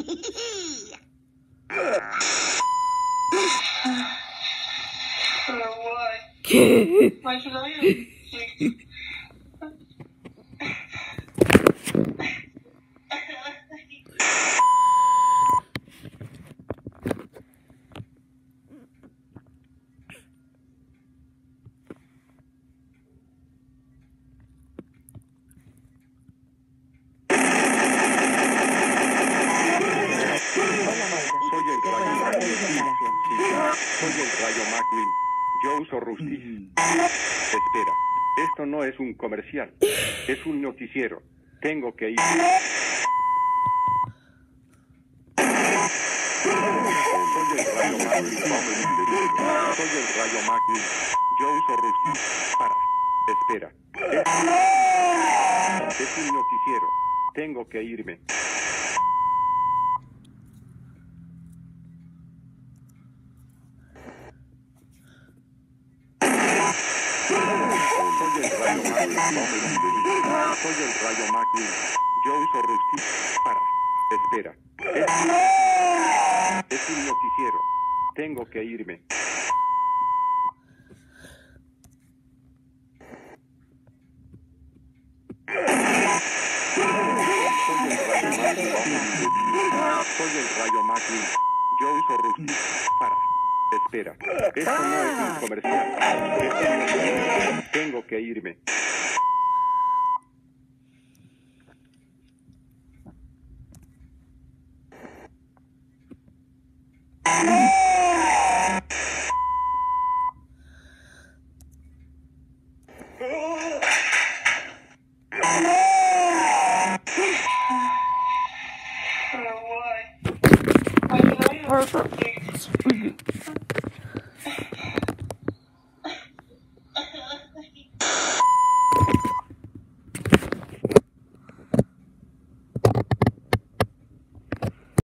Why? Why should I Yo uso Rusty. Espera, esto no es un comercial. Es un noticiero. Tengo que ir. Soy el Rayo McQueen. Soy el Rayo. Yo uso Rusty. Para. Espera. Es, es un noticiero. Tengo que irme. Soy el rayo McQueen. Yo uso Rusty. Para. Espera. Es, es un noticiero. Tengo que irme. Soy el rayo McQueen. Yo uso Rusty. Para. Espera. Esto no es un comercial. Esto no es un comercial. 20. Perfect.